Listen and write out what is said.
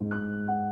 Música